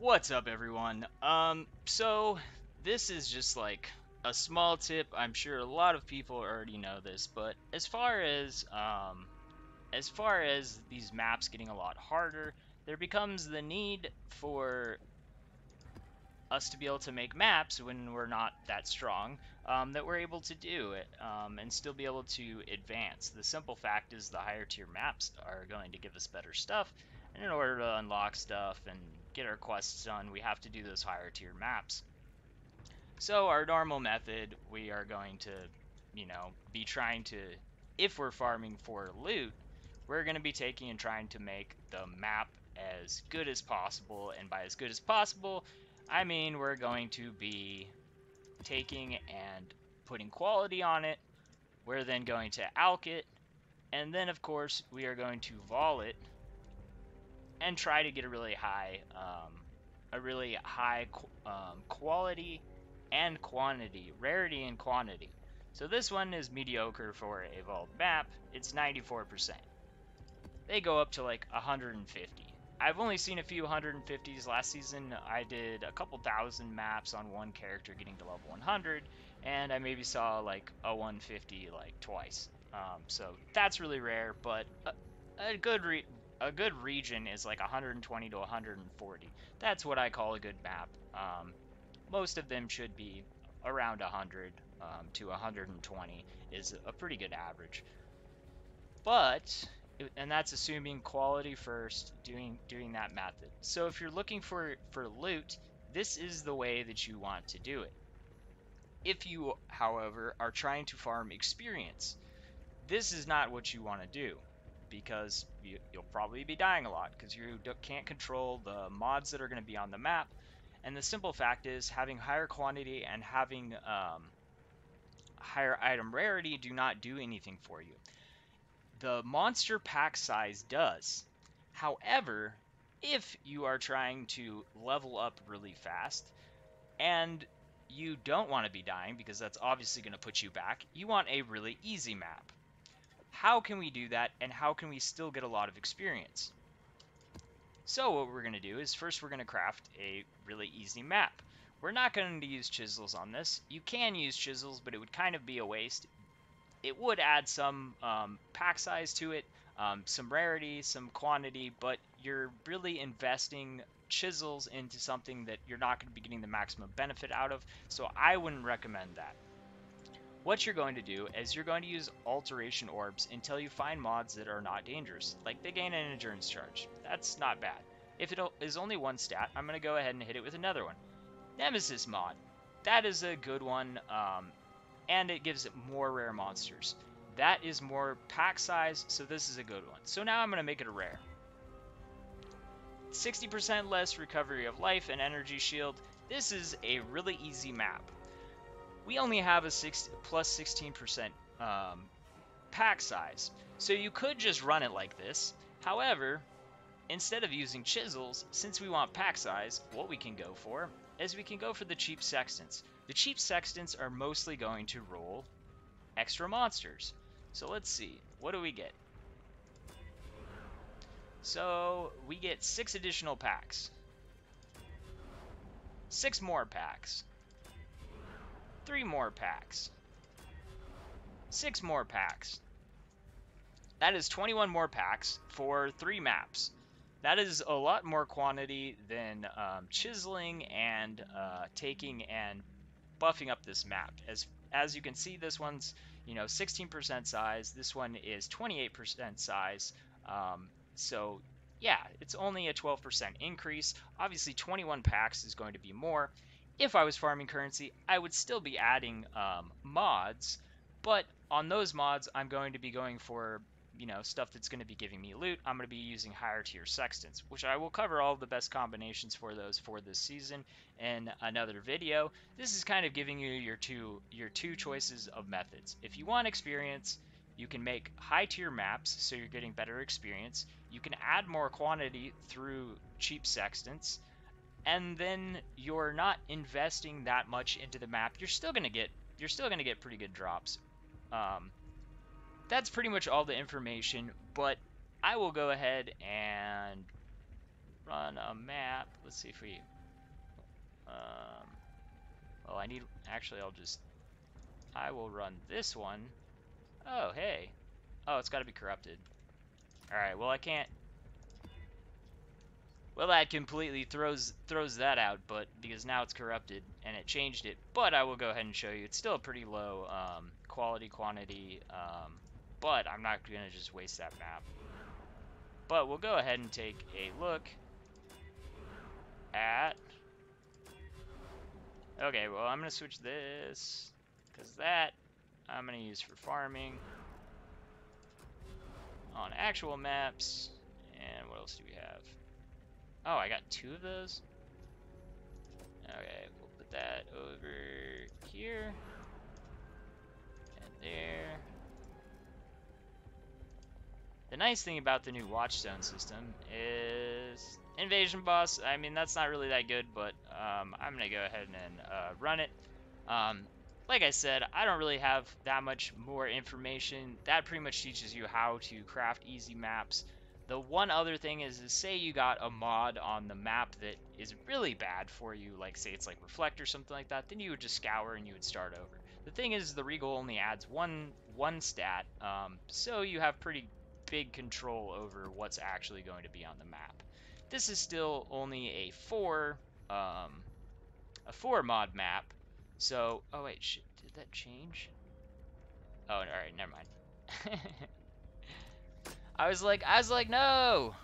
What's up, everyone? Um, so this is just like a small tip. I'm sure a lot of people already know this, but as far as um, as far as these maps getting a lot harder, there becomes the need for us to be able to make maps when we're not that strong um, that we're able to do it um, and still be able to advance. The simple fact is the higher tier maps are going to give us better stuff, and in order to unlock stuff and get our quests done, we have to do those higher tier maps. So our normal method, we are going to, you know, be trying to, if we're farming for loot, we're going to be taking and trying to make the map as good as possible. And by as good as possible, I mean we're going to be taking and putting quality on it. We're then going to alch it. And then, of course, we are going to vaal it and try to get a really high, um, a really high um, quality and quantity, rarity and quantity. So this one is mediocre for a vault map. It's 94%. They go up to like 150. I've only seen a few 150s last season. I did a couple thousand maps on one character getting to level 100, and I maybe saw like a 150 like twice. Um, so that's really rare, but a, a good a good region is like 120 to 140. That's what I call a good map. Um, most of them should be around 100 um, to 120 is a pretty good average. But and that's assuming quality first doing doing that method. So if you're looking for for loot, this is the way that you want to do it. If you, however, are trying to farm experience, this is not what you want to do because you, will probably be dying a lot because you can't control the mods that are going to be on the map. And the simple fact is having higher quantity and having um, higher item rarity do not do anything for you. The monster pack size does. However, if you are trying to level up really fast and you don't want to be dying because that's obviously going to put you back, you want a really easy map. How can we do that and how can we still get a lot of experience? So what we're going to do is first we're going to craft a really easy map. We're not going to use chisels on this. You can use chisels, but it would kind of be a waste it would add some um, pack size to it, um, some rarity, some quantity, but you're really investing chisels into something that you're not going to be getting the maximum benefit out of, so I wouldn't recommend that. What you're going to do is you're going to use alteration orbs until you find mods that are not dangerous, like they gain an endurance charge. That's not bad. If it is only one stat, I'm going to go ahead and hit it with another one. Nemesis mod. That is a good one. Um, and it gives it more rare monsters. That is more pack size, so this is a good one. So now I'm going to make it a rare. 60% less recovery of life and energy shield. This is a really easy map. We only have a six, plus 16% um, pack size, so you could just run it like this. However, instead of using chisels, since we want pack size, what we can go for is we can go for the cheap sextants. The cheap sextants are mostly going to roll extra monsters. So let's see, what do we get? So we get six additional packs. Six more packs. Three more packs. Six more packs. That is 21 more packs for three maps. That is a lot more quantity than um, chiseling and uh, taking and buffing up this map. As as you can see, this one's you know 16% size. This one is 28% size. Um, so yeah, it's only a 12% increase. Obviously, 21 packs is going to be more. If I was farming currency, I would still be adding um, mods, but on those mods, I'm going to be going for you know, stuff that's going to be giving me loot, I'm going to be using higher tier sextants, which I will cover all the best combinations for those for this season in another video. This is kind of giving you your two your two choices of methods. If you want experience, you can make high tier maps so you're getting better experience. You can add more quantity through cheap sextants. And then you're not investing that much into the map. You're still gonna get you're still gonna get pretty good drops. Um, that's pretty much all the information, but I will go ahead and run a map. Let's see if we. Um, well, I need. Actually, I'll just. I will run this one. Oh, hey. Oh, it's got to be corrupted. All right. Well, I can't. Well, that completely throws throws that out, but because now it's corrupted and it changed it. But I will go ahead and show you. It's still a pretty low um, quality quantity, um, but I'm not gonna just waste that map. But we'll go ahead and take a look at... Okay, well, I'm going to switch this, because that I'm going to use for farming on actual maps. And what else do we have? Oh, I got two of those? Okay, we'll put that over here. And there. The nice thing about the new Watchstone system is Invasion Boss, I mean, that's not really that good, but um, I'm going to go ahead and uh, run it. Um, like I said, I don't really have that much more information. That pretty much teaches you how to craft easy maps. The one other thing is, is say you got a mod on the map that is really bad for you, like say it's like Reflect or something like that, then you would just scour and you would start over. The thing is, the Regal only adds one one stat, um, so you have pretty big control over what's actually going to be on the map. This is still only a four, um, a four mod map. So, oh wait, did that change? Oh, all right, never mind. I was like, I was like, no.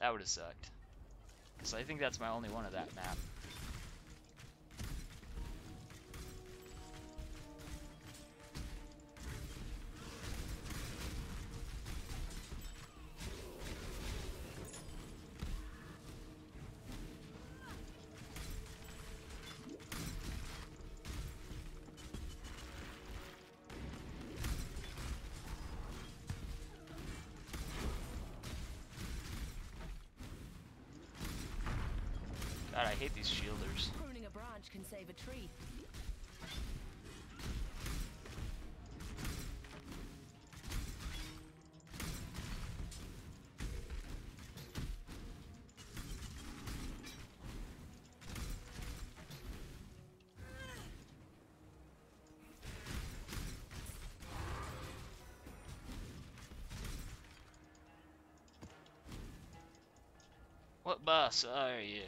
That would have sucked. Because I think that's my only one of that map. Hate these shielders. Pruning a branch can save a tree. What boss are you?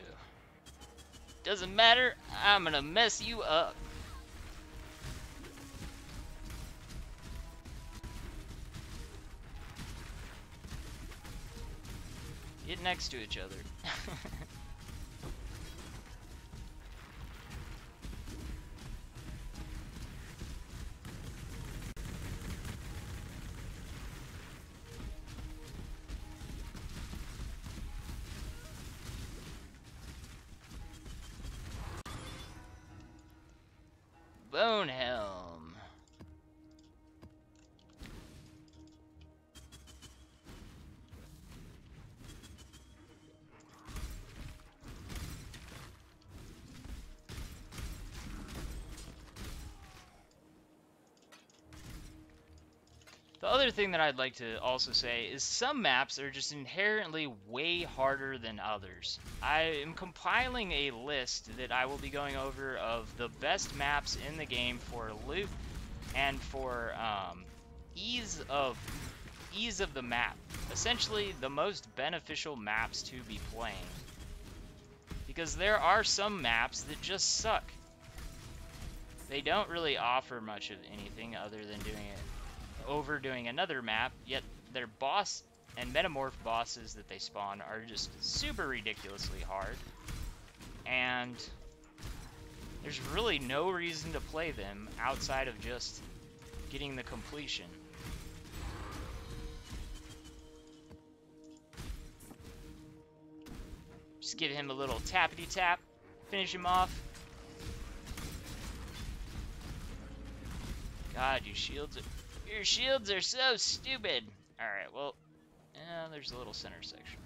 Doesn't matter, I'm gonna mess you up. Get next to each other. Bonehelm. The other thing that I'd like to also say is some maps are just inherently way harder than others. I am compiling a list that I will be going over of the best maps in the game for loot and for um, ease of ease of the map. Essentially, the most beneficial maps to be playing. Because there are some maps that just suck. They don't really offer much of anything other than doing it overdoing another map, yet their boss and metamorph bosses that they spawn are just super ridiculously hard. And there's really no reason to play them outside of just getting the completion. Just give him a little tappity tap, finish him off. God, you shields your shields are so stupid. Alright, well, yeah, there's a little center section.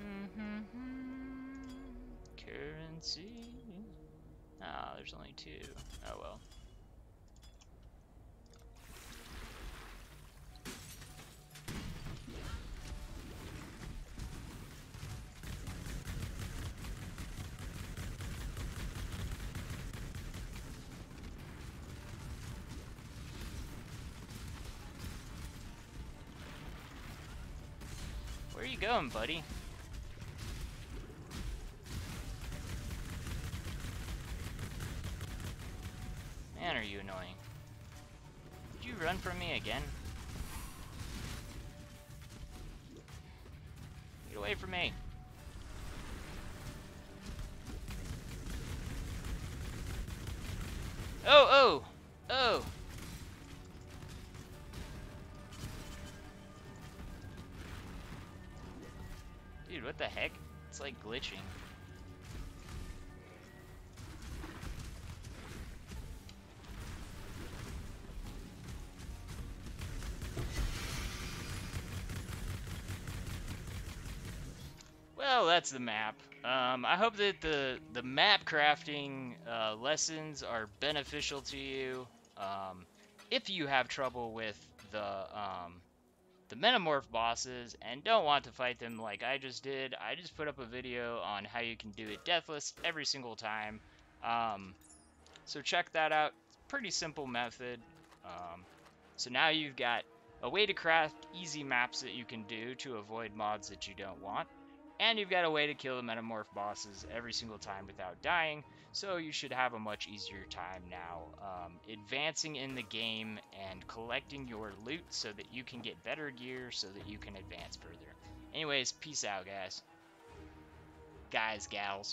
Mm-hmm. currency. Ah, oh, there's only two. Oh well. Where you going, buddy? Man, are you annoying. Did you run from me again? Get away from me. What the heck? It's like glitching. Well, that's the map. Um, I hope that the the map crafting uh, lessons are beneficial to you. Um, if you have trouble with the um, the Metamorph bosses and don't want to fight them like I just did, I just put up a video on how you can do it deathless every single time. Um, so check that out. Pretty simple method. Um, so now you've got a way to craft easy maps that you can do to avoid mods that you don't want. And you've got a way to kill the Metamorph bosses every single time without dying, so you should have a much easier time now um, advancing in the game and collecting your loot so that you can get better gear so that you can advance further. Anyways, peace out, guys. Guys, gals.